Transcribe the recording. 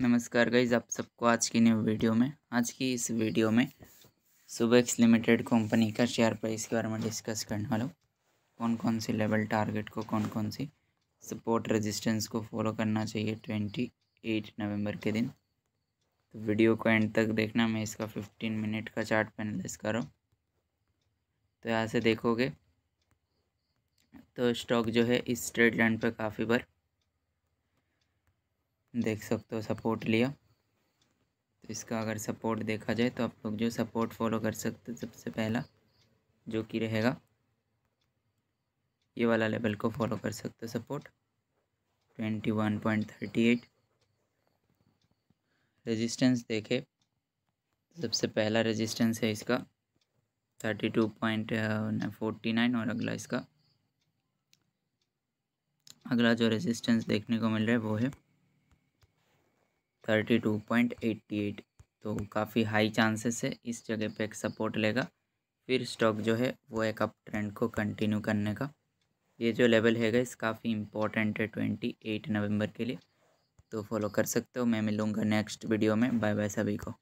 नमस्कार गाइज़ आप सबको आज की न्यू वीडियो में। आज की इस वीडियो में सुबेक्स लिमिटेड कंपनी का शेयर प्राइस के बारे में डिस्कस करने वाला हूँ। कौन कौन सी लेवल टारगेट को कौन कौन सी सपोर्ट रेजिस्टेंस को फॉलो करना चाहिए ट्वेंटी एट नवंबर के दिन। तो वीडियो को एंड तक देखना, मैं इसका फिफ्टीन मिनट का चार्ट पेनलाइज कर रहा हूँ। तो यहाँ से देखोगे तो स्टॉक जो है इस स्ट्रेट लाइन पर काफ़ी बार देख सकते हो सपोर्ट लिया। तो इसका अगर सपोर्ट देखा जाए तो आप लोग जो सपोर्ट फॉलो कर सकते हो सबसे पहला, जो कि रहेगा, ये वाला लेवल को फॉलो कर सकते हो support twenty one point thirty eight resistance देखे, सबसे पहला रेजिस्टेंस है इसका thirty two point forty nine और अगला इसका। अगला जो रेजिस्टेंस देखने को मिल रहा है, वो है thirty two point eighty eight तो काफ़ी हाई चांसेस है इस जगह पे एक सपोर्ट लेगा। फिर स्टॉक जो है, वो एक अप ट्रेंड को कंटिन्यू करने का। ये जो लेवल है इस काफ़ी इंपॉर्टेंट है ट्वेंटी एट नवंबर के लिए। तो फॉलो कर सकते हो, मैं मिलूँगा नेक्स्ट वीडियो में। बाय बाय सभी को।